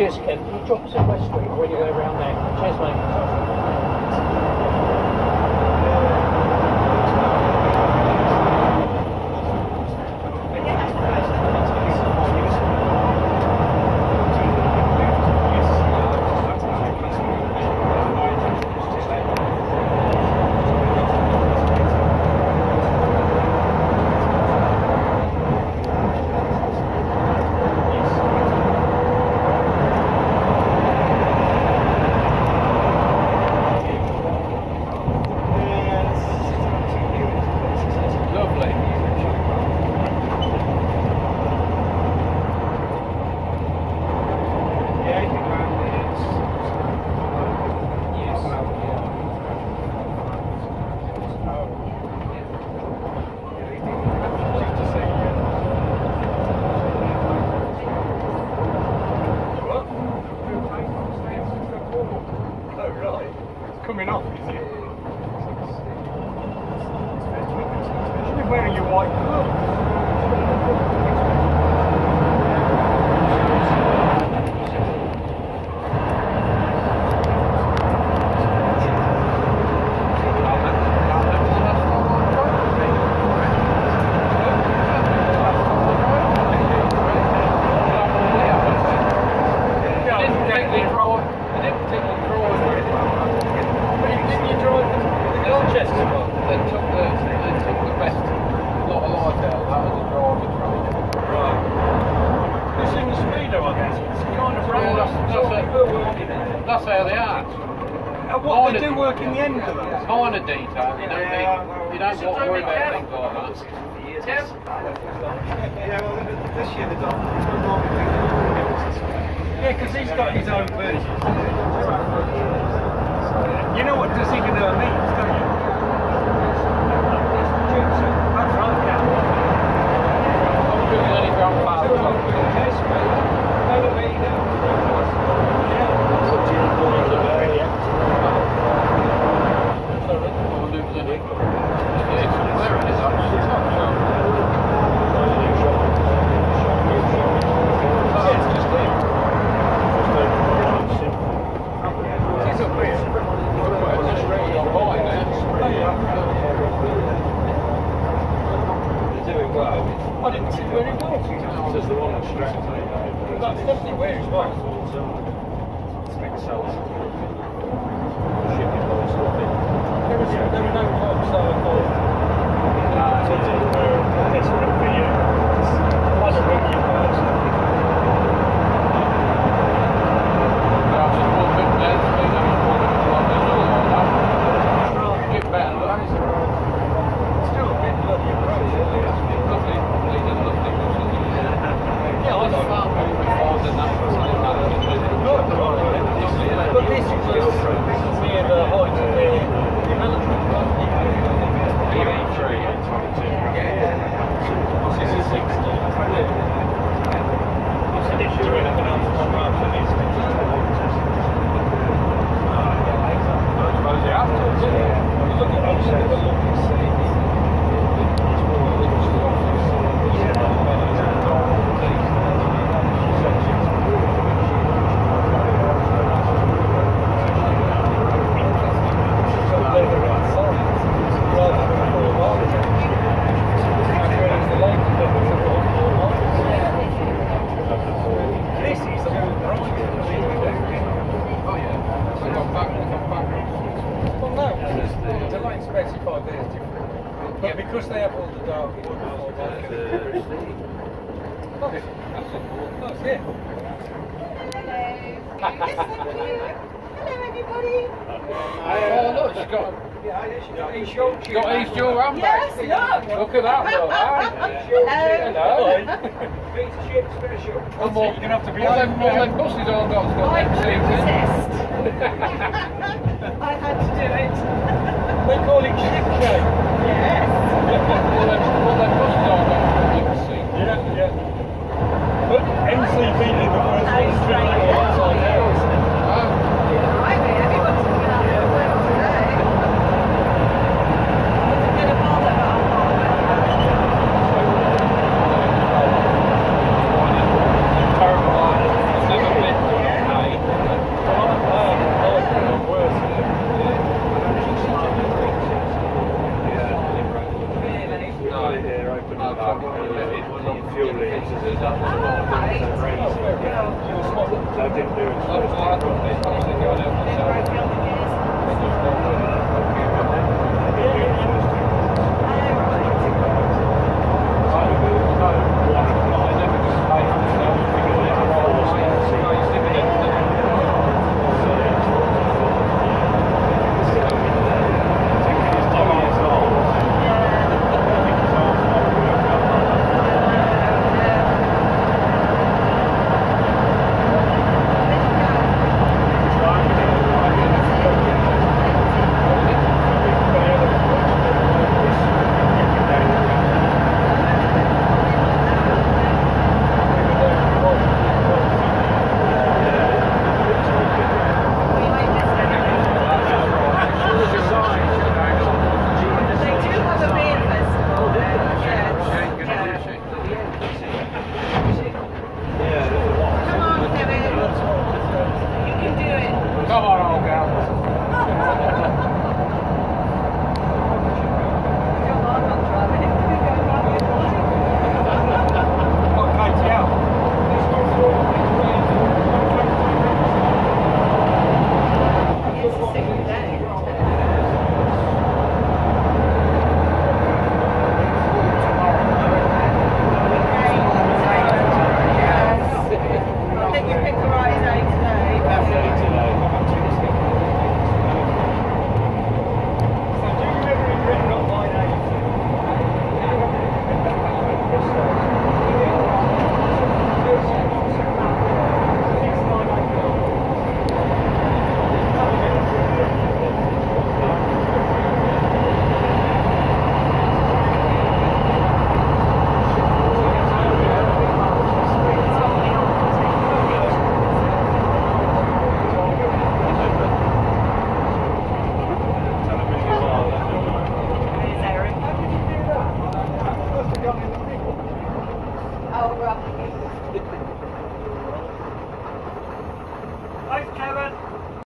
Cheers, Ken. Can you drop us in West Street or go around there? Cheers, mate. criminal. That's, that's, it. that's how they are. And what, they do work in the end of those? Minor detail. You don't need. You don't want to worry about things like that. Yeah, well, this year they don't. Yeah, because he's got his own version. You know what does he don't you? That's right, yeah. I'm doing any grandfather. I'm doing any. Yeah, it's where it is actually. It's not sure. It's up here. Well, it's just really on mine now. I didn't see where it was. Says the one that's strapped to That's definitely where it was. There was there were no clubs, so I thought. I don't know you I've just walked up there, so they don't want to go on the door like that. Get better, though. Still a bit bloody approach. Lovely, these are lovely buses. Yeah, I know. Far more refined than that bus I had. But this was near the height of the development. This is 60. I said if you're anything else on rather than this. I suppose you have to. You look at I'm saying the look and see. This is a right. Oh yeah. So come back, come back. Well, no, the light specified there is different. But because they have all the dark wood, that's it. Hello, everybody. Oh look, she's got, East Yorkshire. got East Your handbag. Yes, look. Look at that though, eh? Hello. Pizza chip special. Come on. You're going to have to be all open them, all them buses all got got I them seats in. insist. I had to do it. They call it ship show. Come on,